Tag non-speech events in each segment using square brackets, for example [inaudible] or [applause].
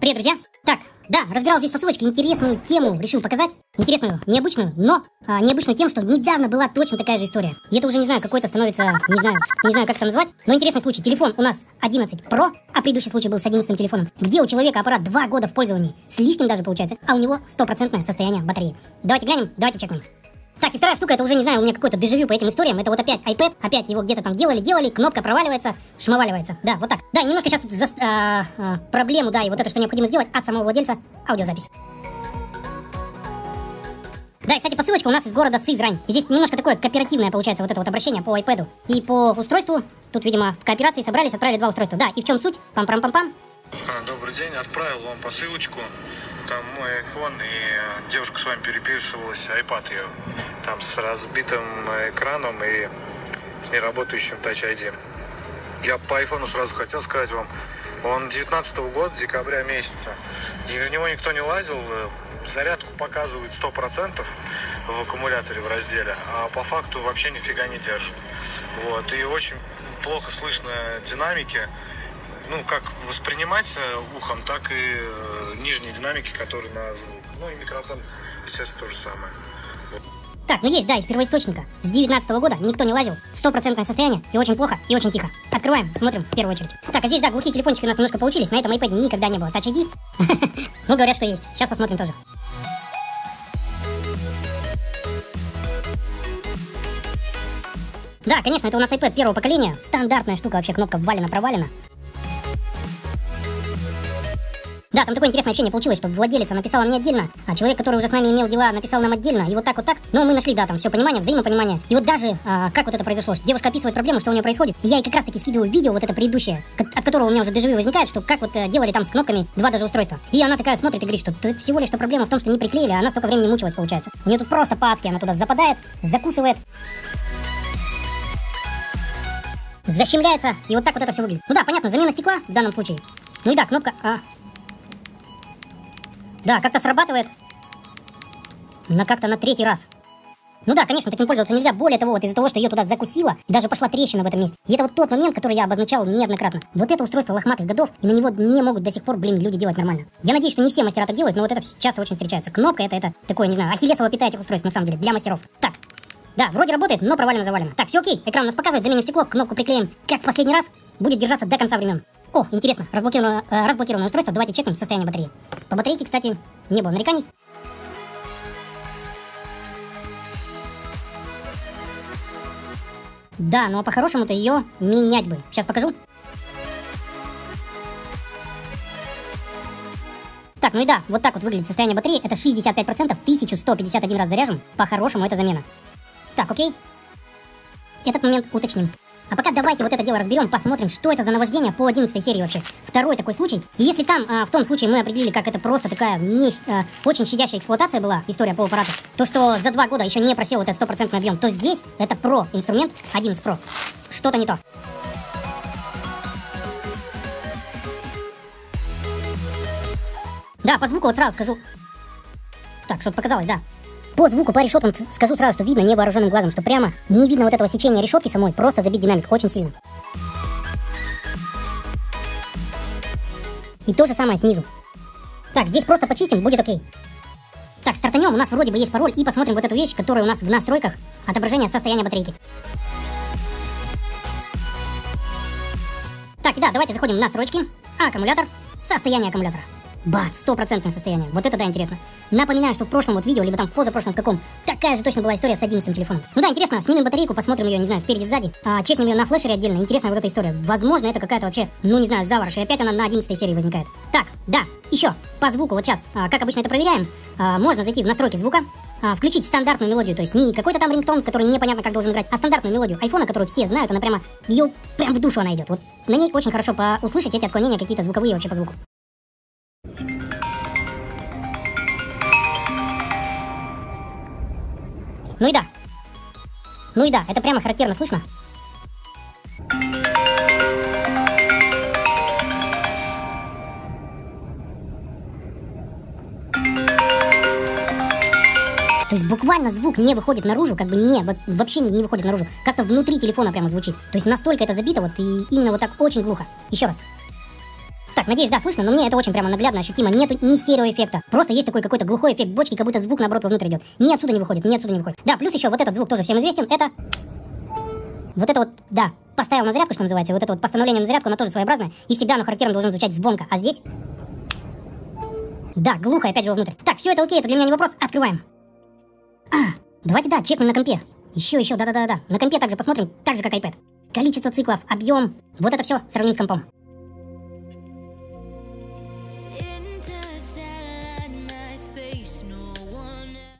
Привет, друзья! Так, да, разбирал здесь по интересную тему, решил показать. Интересную, необычную, но а, необычную тем, что недавно была точно такая же история. И это уже, не знаю, какой-то становится, не знаю, не знаю, как это назвать. Но интересный случай. Телефон у нас 11 Pro, а предыдущий случай был с 11 телефоном, где у человека аппарат 2 года в пользовании, с лишним даже получается, а у него стопроцентное состояние батареи. Давайте глянем, давайте чекнем. Так, и вторая штука, это уже, не знаю, у меня какой-то дежавю по этим историям. Это вот опять iPad, опять его где-то там делали, делали, кнопка проваливается, шмоваливается. Да, вот так. Да, немножко сейчас тут за, а, а, проблему, да, и вот это, что необходимо сделать от самого владельца, аудиозапись. Да, и, кстати, посылочка у нас из города Сызрань. И здесь немножко такое кооперативное получается вот это вот обращение по iPad и по устройству. Тут, видимо, в кооперации собрались, отправили два устройства. Да, и в чем суть? Пам-пам-пам-пам. А, добрый день, отправил вам посылочку. Там мой iPhone, и девушка с вами переписывалась, iPad ее. Там с разбитым экраном и с неработающим Touch ID. Я по iPhone сразу хотел сказать вам, он 19 -го года, декабря месяца. И в него никто не лазил, зарядку показывает 100% в аккумуляторе в разделе, а по факту вообще нифига не держит. Вот, и очень плохо слышно динамики ну, как воспринимать э, ухом, так и э, нижние динамики, которые на звук. Ну и микрофон, естественно, то же самое. Так, ну есть, да, из первоисточника. С 19 года никто не лазил. Стопроцентное состояние. И очень плохо, и очень тихо. Открываем, смотрим в первую очередь. Так, а здесь, да, глухие телефончики у нас немножко получились. На этом iPad никогда не было. Touch ID. [laughs] ну, говорят, что есть. Сейчас посмотрим тоже. Да, конечно, это у нас iPad первого поколения. Стандартная штука вообще, кнопка валена-провалена. Да, там такое интересное общение получилось, что владелица написала мне отдельно, а человек, который уже с нами имел дела, написал нам отдельно, и вот так вот так. Но мы нашли, да, там все понимание, взаимопонимание. И вот даже, а, как вот это произошло, девушка описывает проблему, что у нее происходит. И я ей как раз таки скидываю видео, вот это предыдущее, от которого у меня уже дежавю возникает, что как вот э, делали там с кнопками два даже устройства. И она такая смотрит и говорит, что это всего лишь что проблема в том, что не приклеили, а она столько времени мучилась, получается. У нее тут просто по-адски, она туда западает, закусывает. Защемляется, и вот так вот это все выглядит. Ну да, понятно, замена стекла в данном случае. Ну и да, кнопка А. Да, как-то срабатывает. На как-то на третий раз. Ну да, конечно, таким пользоваться нельзя. Более того, вот из-за того, что ее туда закусило, даже пошла трещина в этом месте. И это вот тот момент, который я обозначал неоднократно. Вот это устройство лохматых годов, и на него не могут до сих пор, блин, люди делать нормально. Я надеюсь, что не все мастера так делают, но вот это часто очень встречается. Кнопка это, это такое, не знаю, ахиллесово пята этих устройств, на самом деле, для мастеров. Так, да, вроде работает, но провалено завалено. Так, все окей, экран у нас показывает, заменим стекло, кнопку приклеим, как в последний раз, будет держаться до конца времен. О, интересно, разблокированное, э, разблокированное устройство, давайте чекнем состояние батареи. По батарейке, кстати, не было нареканий. Да, но по-хорошему-то ее менять бы. Сейчас покажу. Так, ну и да, вот так вот выглядит состояние батареи. Это 65%, 1151 раз заряжен. По-хорошему это замена. Так, окей. Этот момент уточним. А пока давайте вот это дело разберем, посмотрим, что это за наваждение по 11 серии вообще. Второй такой случай. И если там, а, в том случае мы определили, как это просто такая не, а, очень щадящая эксплуатация была, история по аппарату, то, что за два года еще не просел этот стопроцентный объем, то здесь это про инструмент, 11 Pro. Что-то не то. Да, по звуку вот сразу скажу. Так, что-то показалось, да. По звуку, по решеткам скажу сразу, что видно невооруженным глазом, что прямо не видно вот этого сечения решетки самой, просто забить динамик очень сильно. И то же самое снизу. Так, здесь просто почистим, будет окей. Так, стартанем, у нас вроде бы есть пароль, и посмотрим вот эту вещь, которая у нас в настройках отображения состояния батарейки. Так, и да, давайте заходим в настройки, аккумулятор, состояние аккумулятора. Бац, стопроцентное состояние. Вот это да, интересно. Напоминаю, что в прошлом вот видео, либо там в позапрошлом каком, такая же точно была история с 11 телефоном. Ну да, интересно, снимем батарейку, посмотрим ее, не знаю, спереди, сзади, а, чекнем ее на флешере отдельно. Интересная вот эта история. Возможно, это какая-то вообще, ну не знаю, заворожь, и опять она на 11 серии возникает. Так, да, еще, по звуку, вот сейчас, а, как обычно это проверяем, а, можно зайти в настройки звука, а, включить стандартную мелодию, то есть не какой-то там рингтон, который непонятно как должен играть, а стандартную мелодию айфона, которую все знают, она прямо, ее прям в душу она идет. Вот на ней очень хорошо по услышать эти отклонения какие-то звуковые вообще по звуку. Ну и да. Ну и да, это прямо характерно слышно. То есть буквально звук не выходит наружу, как бы не, вообще не выходит наружу. Как-то внутри телефона прямо звучит. То есть настолько это забито, вот и именно вот так очень глухо. Еще раз. Надеюсь, да, слышно, но мне это очень прямо наглядно, ощутимо. Нету ни стереоэффекта. Просто есть такой какой-то глухой эффект бочки, как будто звук, наоборот, вовнутрь идет. Ни отсюда не выходит, ни отсюда не выходит. Да, плюс еще вот этот звук тоже всем известен. Это... Вот это вот, да, поставил на зарядку, что называется. Вот это вот постановление на зарядку, оно тоже своеобразное. И всегда оно характерно должно звучать звонко. А здесь... Да, глухо, опять же, вовнутрь. Так, все это окей, это для меня не вопрос. Открываем. А, давайте, да, чекнем на компе. Еще, еще, да-да-да-да. На компе также посмотрим, так же, как iPad. Количество циклов, объем. Вот это все сравним с компом.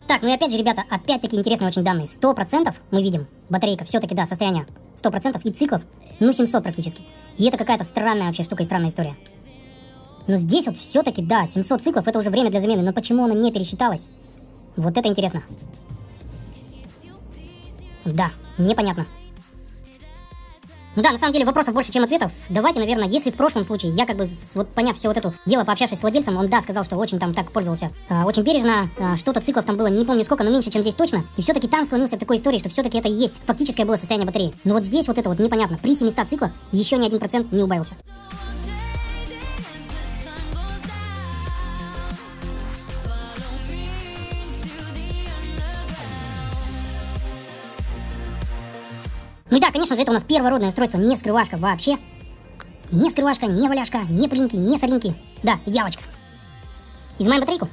Так, ну и опять же, ребята, опять-таки интересные очень данные. 100% мы видим, батарейка все-таки, да, состояние 100% и циклов, ну 700 практически. И это какая-то странная вообще штука и странная история. Но здесь вот все-таки, да, 700 циклов это уже время для замены, но почему оно не пересчиталось? Вот это интересно. Да, непонятно. Ну да, на самом деле вопросов больше, чем ответов. Давайте, наверное, если в прошлом случае я как бы, вот поняв все вот это дело, пообщавшись с владельцем, он, да, сказал, что очень там так пользовался, э, очень бережно, э, что-то циклов там было, не помню сколько, но меньше, чем здесь точно. И все-таки там склонился к такой истории, что все-таки это и есть фактическое было состояние батареи. Но вот здесь вот это вот непонятно. При 700 циклах еще ни один процент не убавился. Ну да, конечно же, это у нас первородное устройство, не вскрывашка вообще. Не вскрывашка, не валяшка, не пылинки, не соринки. Да, идеалочка. Изымаем батарейку.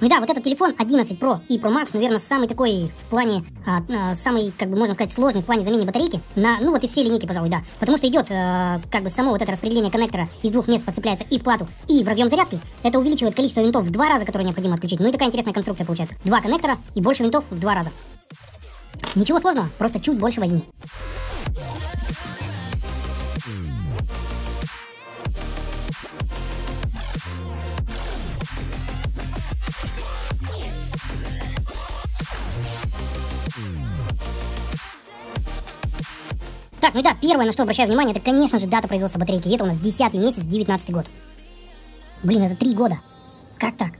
Ну да, вот этот телефон 11 Pro и Pro Max, наверное, самый такой в плане, а, а, самый, как бы можно сказать, сложный в плане замены батарейки на, ну вот из всей линейки, пожалуй, да. Потому что идет, а, как бы само вот это распределение коннектора из двух мест подцепляется и в плату, и в разъем зарядки. Это увеличивает количество винтов в два раза, которые необходимо отключить. Ну и такая интересная конструкция получается. Два коннектора и больше винтов в два раза. Ничего сложного, просто чуть больше возьми. Так, ну и да, первое, на что обращаю внимание, это, конечно же, дата производства батарейки. Это у нас 10 месяц, 19 год. Блин, это 3 года. Как так?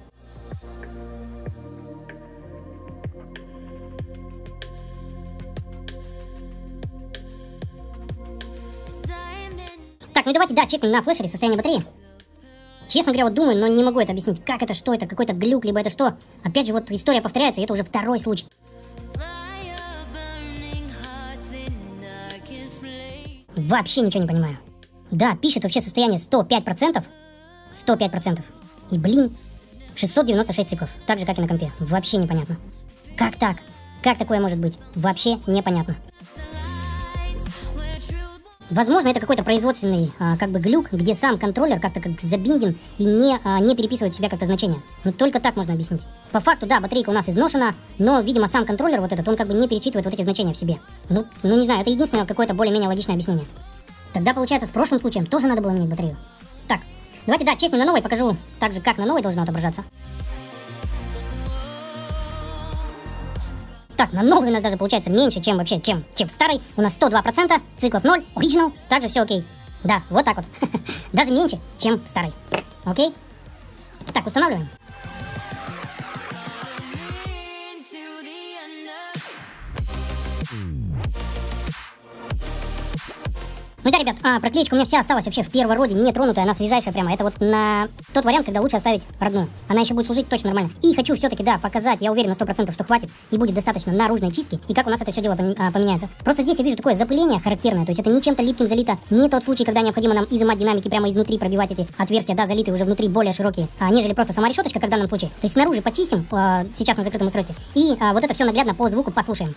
Так, ну давайте, да, чекнем на флешере состояние батареи. Честно говоря, вот думаю, но не могу это объяснить. Как это, что это, какой-то глюк, либо это что. Опять же, вот история повторяется, и это уже второй случай. Вообще ничего не понимаю. Да, пишет вообще состояние 105%. 105%. И, блин, 696 циклов. Так же, как и на компе. Вообще непонятно. Как так? Как такое может быть? Вообще непонятно. Возможно, это какой-то производственный а, как бы глюк, где сам контроллер как-то как забинден и не, а, не переписывает себя как-то значение. Но только так можно объяснить. По факту, да, батарейка у нас изношена, но, видимо, сам контроллер вот этот, он как бы не перечитывает вот эти значения в себе. Ну, ну не знаю, это единственное какое-то более-менее логичное объяснение. Тогда, получается, с прошлым случаем тоже надо было менять батарею. Так, давайте, да, чекнем на новой, покажу также, как на новой должно отображаться. Так, на новый у нас даже получается меньше, чем вообще, чем, чем старый. У нас 102%, циклов 0, оригинал, также все окей. Да, вот так вот. [laughs] даже меньше, чем старый. Окей? Так, устанавливаем. Ну да, ребят, а, проклеечка у меня вся осталась вообще в первороде, не тронутая, она свежайшая прямо. Это вот на тот вариант, когда лучше оставить родную. Она еще будет служить точно нормально. И хочу все-таки, да, показать, я уверен на 100%, что хватит и будет достаточно наружной чистки. И как у нас это все дело а, поменяется. Просто здесь я вижу такое запыление характерное, то есть это не чем-то липким залито, не тот случай, когда необходимо нам изымать динамики прямо изнутри, пробивать эти отверстия, да, залитые уже внутри более широкие, а, нежели просто сама решеточка, как в данном случае. То есть снаружи почистим, а, сейчас на закрытом устройстве, и а, вот это все наглядно по звуку послушаем.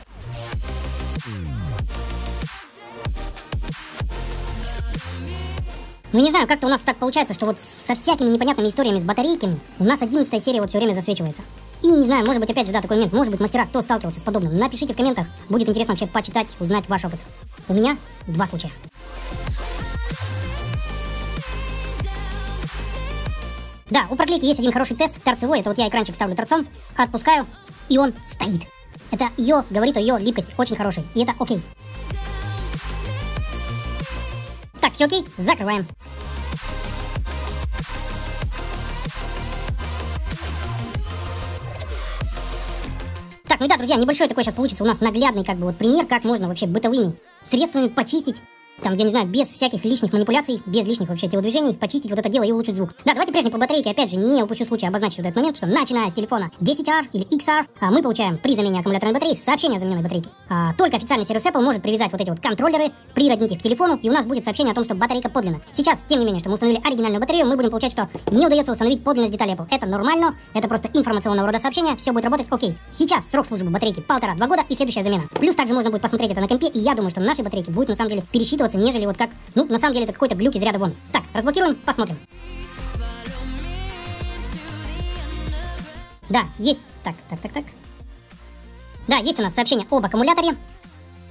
Ну не знаю, как-то у нас так получается, что вот со всякими непонятными историями с батарейками у нас 11 серия вот все время засвечивается. И не знаю, может быть, опять же, да, такой момент, может быть, мастера, кто сталкивался с подобным, напишите в комментах, будет интересно вообще почитать, узнать ваш опыт. У меня два случая. Да, у проклейки есть один хороший тест, торцевой, это вот я экранчик ставлю торцом, отпускаю, и он стоит. Это ее говорит о ее липкости, очень хороший, и это окей. Так, все окей, закрываем. Так, ну да, друзья, небольшой такой сейчас получится у нас наглядный как бы вот пример, как можно вообще бытовыми средствами почистить там, я не знаю, без всяких лишних манипуляций, без лишних вообще телодвижений, почистить вот это дело и улучшить звук. Да, давайте прежде по батарейке, опять же, не упущу случая обозначить вот этот момент, что начиная с телефона 10R или XR, а, мы получаем при замене аккумуляторной батареи сообщение о замененной батарейке. А, только официальный сервис Apple может привязать вот эти вот контроллеры, природнить их к телефону, и у нас будет сообщение о том, что батарейка подлинна. Сейчас, тем не менее, что мы установили оригинальную батарею, мы будем получать, что не удается установить подлинность детали Apple. Это нормально, это просто информационного рода сообщение, все будет работать окей. Сейчас срок службы батарейки полтора-два года и следующая замена. Плюс также можно будет посмотреть это на компе, и я думаю, что наши батарейки будут на самом деле пересчитываться, нежели вот как ну, на самом деле, это какой-то глюк из ряда вон. Так, разблокируем, посмотрим. Да, есть. Так, так, так, так. Да, есть у нас сообщение об аккумуляторе.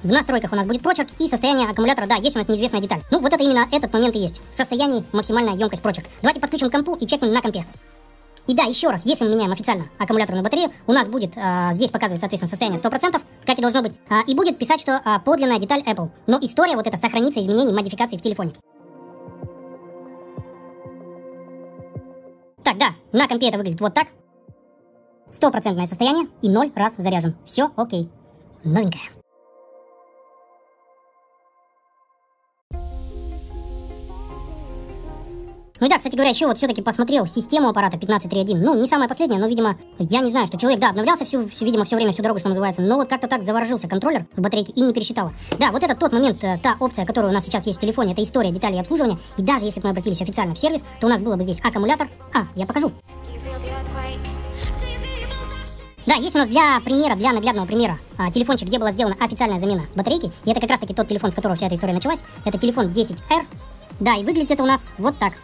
В настройках у нас будет прочерк и состояние аккумулятора, да, есть у нас неизвестная деталь. Ну, вот это именно этот момент и есть. В состоянии максимальная емкость прочерк. Давайте подключим компу и чекнем на компе. И да, еще раз, если мы меняем официально аккумуляторную батарею, у нас будет э, здесь показывать, соответственно, состояние 100%, как и должно быть, э, и будет писать, что э, подлинная деталь Apple. Но история вот эта сохранится изменений, модификаций в телефоне. Так, да, на компе это выглядит вот так. Стопроцентное состояние и ноль раз заряжен. Все окей. Новенькая. Ну да, кстати говоря, еще вот все-таки посмотрел систему аппарата 15.3.1. Ну, не самая последняя, но, видимо, я не знаю, что человек, да, обновлялся всю, всю видимо, все время, всю дорогу, что называется, но вот как-то так заворожился контроллер в батарейке и не пересчитала. Да, вот это тот момент, э, та опция, которая у нас сейчас есть в телефоне, это история деталей обслуживания. И даже если бы мы обратились официально в сервис, то у нас было бы здесь аккумулятор. А, я покажу. Да, есть у нас для примера, для наглядного примера а, телефончик, где была сделана официальная замена батарейки. И это как раз таки тот телефон, с которого вся эта история началась. Это телефон 10R. Да, и выглядит это у нас вот так.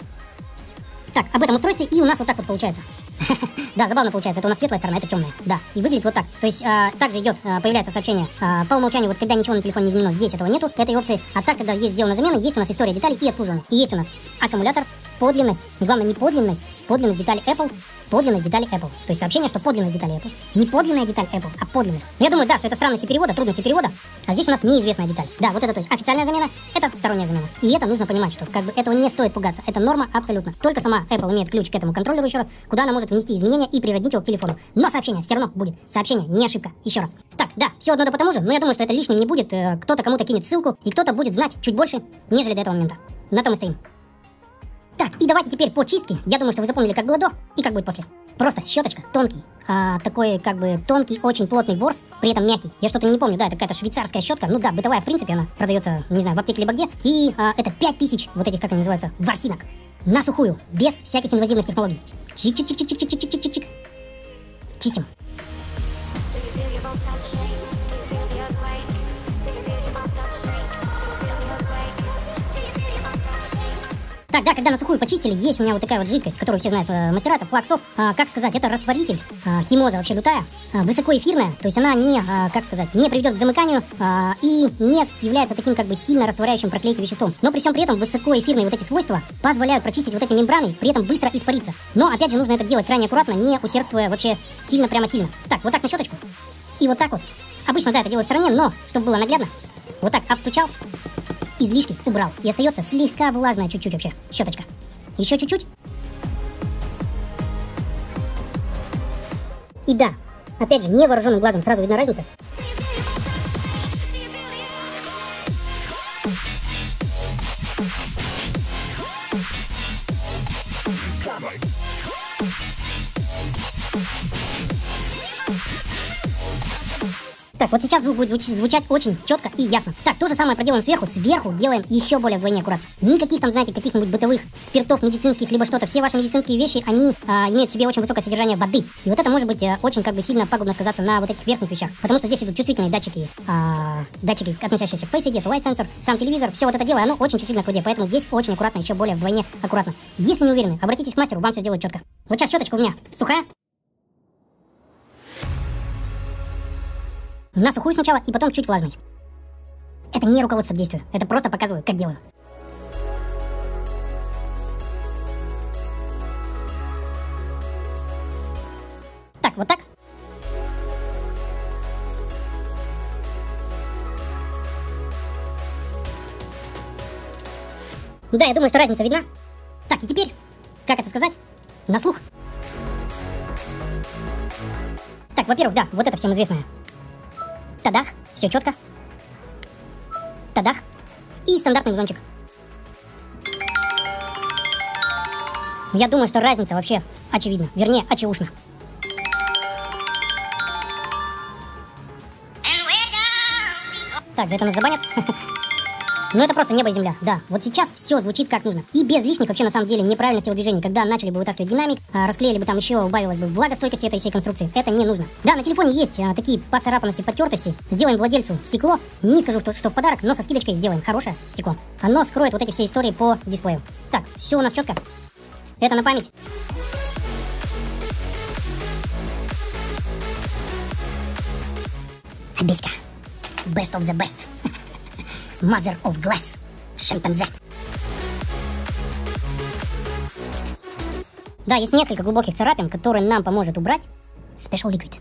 Так, об этом устройстве, и у нас вот так вот получается. [laughs] да, забавно получается. Это у нас светлая сторона, это темная. Да, и выглядит вот так. То есть а, также идет, а, появляется сообщение а, по умолчанию, вот когда ничего на телефоне не изменено, здесь этого нету, этой опции. А так, когда есть сделана замена, есть у нас история деталей и обслуживание. И есть у нас аккумулятор, подлинность, главное не подлинность, подлинность детали Apple, подлинность детали Apple. То есть сообщение, что подлинность детали Apple. Не подлинная деталь Apple, а подлинность. Но я думаю, да, что это странности перевода, трудности перевода. А здесь у нас неизвестная деталь. Да, вот это то есть официальная замена, это сторонняя замена. И это нужно понимать, что как бы этого не стоит пугаться. Это норма абсолютно. Только сама Apple имеет ключ к этому контроллеру еще раз, куда она может внести изменения и природнить его к телефону. Но сообщение все равно будет. Сообщение, не ошибка. Еще раз. Так, да, все одно да потому же, но я думаю, что это лишним не будет. Э, кто-то кому-то кинет ссылку, и кто-то будет знать чуть больше, нежели до этого момента. На том и стоим. Так, и давайте теперь по чистке. Я думаю, что вы запомнили, как было до и как будет после. Просто щеточка, тонкий, а, такой как бы тонкий, очень плотный ворс, при этом мягкий. Я что-то не помню, да, это какая-то швейцарская щетка. Ну да, бытовая, в принципе, она продается, не знаю, в аптеке либо где. И а, это 5000 вот этих, как они называются, ворсинок. На сухую, без всяких инвазивных технологий. Чик-чик-чик-чик-чик-чик-чик-чик. Чистим. Так, да, когда на сухую почистили, есть у меня вот такая вот жидкость, которую все знают э, мастера, это флаксов. А, как сказать, это растворитель, а, химоза вообще лютая, а, высокоэфирная, то есть она не, а, как сказать, не приведет к замыканию а, и не является таким как бы сильно растворяющим проклейки веществом. Но при всем при этом высокоэфирные вот эти свойства позволяют прочистить вот эти мембраны, при этом быстро испариться. Но опять же нужно это делать крайне аккуратно, не усердствуя вообще сильно, прямо сильно. Так, вот так на щеточку. И вот так вот. Обычно, да, это делаю в стороне, но, чтобы было наглядно, вот так обстучал, излишки убрал. И остается слегка влажная чуть-чуть вообще щеточка. Еще чуть-чуть. И да, опять же, невооруженным глазом сразу видна разница. Вот сейчас звук будет звуч- звучать очень четко и ясно. Так, то же самое проделаем сверху. Сверху делаем еще более вдвойне аккуратно. Никаких там, знаете, каких-нибудь бытовых спиртов медицинских, либо что-то. Все ваши медицинские вещи, они а, имеют в себе очень высокое содержание воды. И вот это может быть а, очень как бы сильно пагубно сказаться на вот этих верхних вещах. Потому что здесь идут чувствительные датчики, а, датчики, относящиеся к Face ID, Light Sensor, сам телевизор, все вот это дело, оно очень чувствительно к воде. Поэтому здесь очень аккуратно, еще более вдвойне аккуратно. Если не уверены, обратитесь к мастеру, вам все сделают четко. Вот сейчас щеточка у меня сухая, На сухую сначала, и потом чуть влажный. Это не руководство к действию. Это просто показываю, как делаю. Так, вот так. Да, я думаю, что разница видна. Так, и теперь, как это сказать, на слух. Так, во-первых, да, вот это всем известное. Тадах, все четко. Тадах. И стандартный узончик. Я думаю, что разница вообще очевидна. Вернее, очевушна. Так, за это нас забанят. [laughs] Ну это просто небо и земля, да. Вот сейчас все звучит как нужно. И без лишних вообще на самом деле неправильных телодвижений. Когда начали бы вытаскивать динамик, а, расклеили бы там еще, убавилась бы влагостойкости этой всей конструкции. Это не нужно. Да, на телефоне есть а, такие поцарапанности, потертости. Сделаем владельцу стекло. Не скажу, что, что в подарок, но со скидочкой сделаем хорошее стекло. Оно скроет вот эти все истории по дисплею. Так, все у нас четко. Это на память. Абиська. Best of the best. Mother of Glass. Шимпанзе. Да, есть несколько глубоких царапин, которые нам поможет убрать Special Liquid.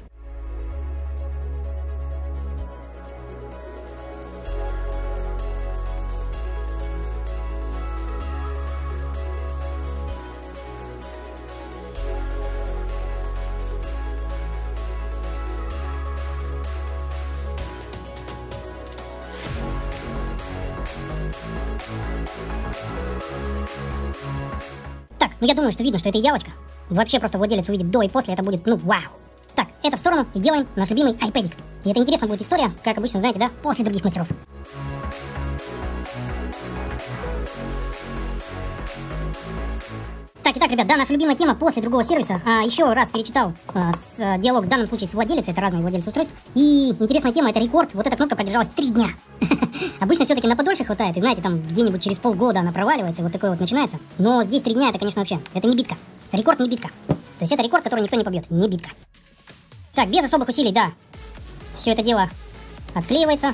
Так, ну я думаю, что видно, что это явочка. Вообще просто владелец увидит до и после, это будет, ну, вау. Так, это в сторону и делаем наш любимый iPad. И это интересно будет история, как обычно, знаете, да, после других мастеров. Так, итак, ребят, да, наша любимая тема после другого сервиса. А, еще раз перечитал а, с, а, диалог в данном случае с владелицей, это разные владельцы устройств. И интересная тема, это рекорд. Вот эта кнопка продержалась три дня. [laughs] Обычно все-таки на подольше хватает, и знаете, там где-нибудь через полгода она проваливается, вот такое вот начинается. Но здесь три дня, это, конечно, вообще, это не битка. Рекорд не битка. То есть это рекорд, который никто не побьет, не битка. Так, без особых усилий, да. Все это дело отклеивается.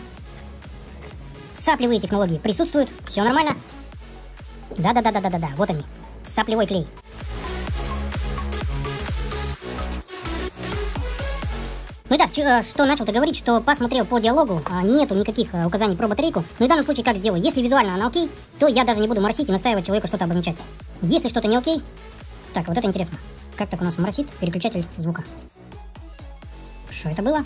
Саплевые технологии присутствуют, все нормально. Да-да-да-да-да-да, вот они. Саплевой клей. Ну и да, э, что начал-то говорить, что посмотрел по диалогу, а, нету никаких э, указаний про батарейку. Ну и в данном случае как сделаю? Если визуально она окей, то я даже не буду моросить и настаивать человеку что-то обозначать. Если что-то не окей, так, вот это интересно. Как так у нас моросит переключатель звука? Что это было?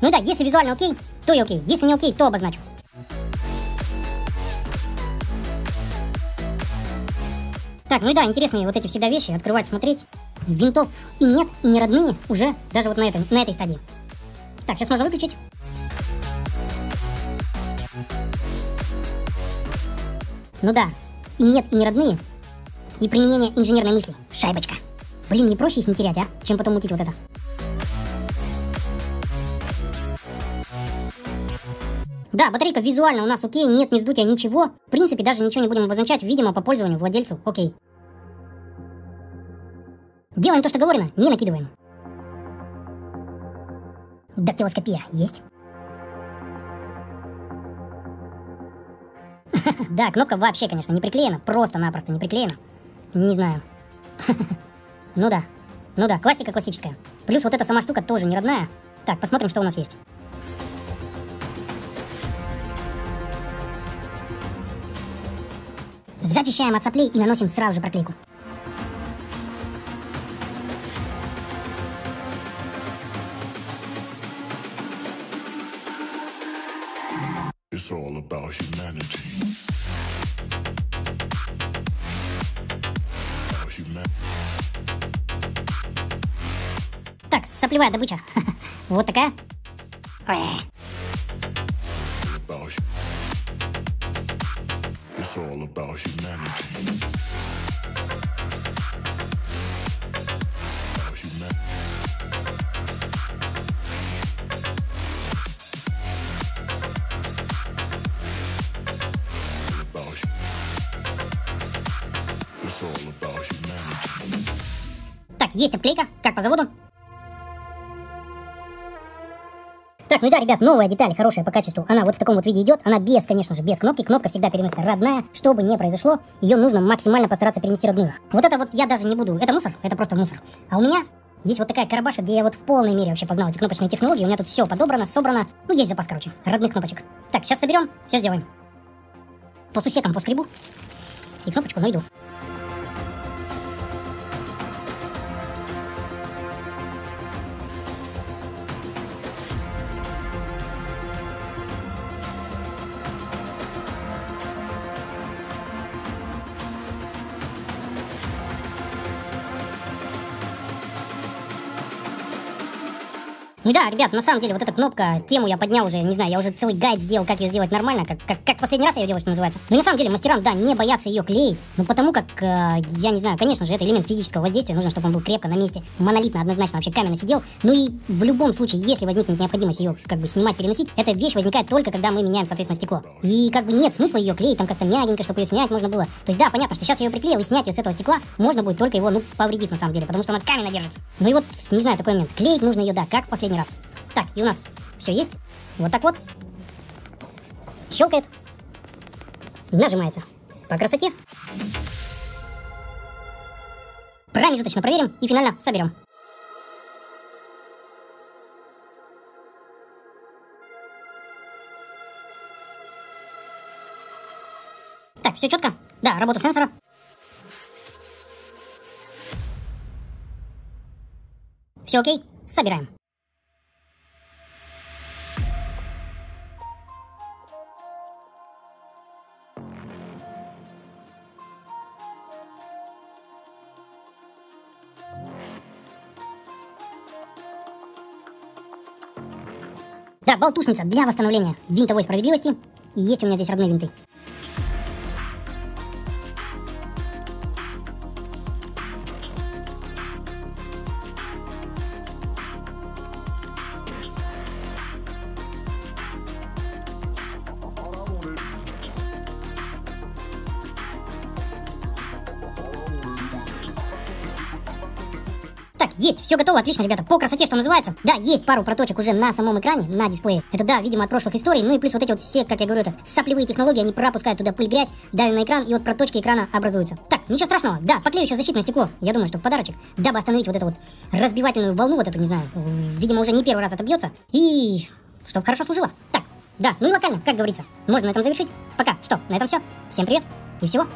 Ну да, если визуально окей, то и окей. Если не окей, то обозначу. Так, ну и да, интересные вот эти всегда вещи, открывать, смотреть. Винтов и нет, и не родные уже даже вот на, этом, на этой стадии. Так, сейчас можно выключить. Ну да, и нет, и не родные. И применение инженерной мысли. Шайбочка. Блин, не проще их не терять, а? Чем потом мутить вот это. Да, батарейка визуально у нас окей, нет ни вздутия, ничего. В принципе, даже ничего не будем обозначать, видимо, по пользованию владельцу окей. Делаем то, что говорено, не накидываем. Дактилоскопия есть. [laughs] Да, кнопка вообще, конечно, не приклеена, просто-напросто не приклеена. Не знаю. [laughs] Ну да, ну да, классика классическая. Плюс вот эта сама штука тоже не родная. Так, посмотрим, что у нас есть. Зачищаем от соплей и наносим сразу же проклейку. It's all about humanity. Так, соплевая добыча. [laughs] Вот такая. Так, есть обклейка, как по заводу. Так, ну да, ребят, новая деталь, хорошая по качеству. Она вот в таком вот виде идет. Она без, конечно же, без кнопки. Кнопка всегда переносится родная. Что бы ни произошло, ее нужно максимально постараться перенести родную. Вот это вот я даже не буду. Это мусор, это просто мусор. А у меня есть вот такая коробаша, где я вот в полной мере вообще познал эти кнопочные технологии. У меня тут все подобрано, собрано. Ну, есть запас, короче, родных кнопочек. Так, сейчас соберем, все сделаем. По сусекам, по скребу. И кнопочку найду. Ну да, ребят, на самом деле, вот эта кнопка, тему я поднял уже, не знаю, я уже целый гайд сделал, как ее сделать нормально, как, как, как последний раз я ее делал, что называется. Но на самом деле, мастерам, да, не боятся ее клеить, ну потому как, э, я не знаю, конечно же, это элемент физического воздействия, нужно, чтобы он был крепко на месте, монолитно, однозначно, вообще каменно сидел. Ну и в любом случае, если возникнет необходимость ее как бы снимать, переносить, эта вещь возникает только когда мы меняем, соответственно, стекло. И как бы нет смысла ее клеить там как-то мягенько, чтобы ее снять можно было. То есть да, понятно, что сейчас я ее приклеил и снять ее с этого стекла можно будет только его, ну, повредив на самом деле, потому что она каменно держится. Ну и вот, не знаю, такой момент. Клеить нужно ее, да, как последний. Так, и у нас все есть. Вот так вот. Щелкает. Нажимается. По красоте. Промежуточно проверим и финально соберем. Так, все четко? Да, работу сенсора. Все окей? Собираем. Да, болтушница для восстановления винтовой справедливости. И есть у меня здесь родные винты. Все готово, отлично, ребята. По красоте, что называется. Да, есть пару проточек уже на самом экране, на дисплее. Это да, видимо, от прошлых историй. Ну и плюс вот эти вот все, как я говорю, это соплевые технологии, они пропускают туда пыль, грязь, давят на экран, и вот проточки экрана образуются. Так, ничего страшного. Да, поклею еще защитное стекло. Я думаю, что в подарочек, дабы остановить вот эту вот разбивательную волну, вот эту, не знаю, видимо, уже не первый раз отобьется. И чтобы хорошо служило. Так, да, ну и локально, как говорится. Можно на этом завершить. Пока что, на этом все. Всем привет и всего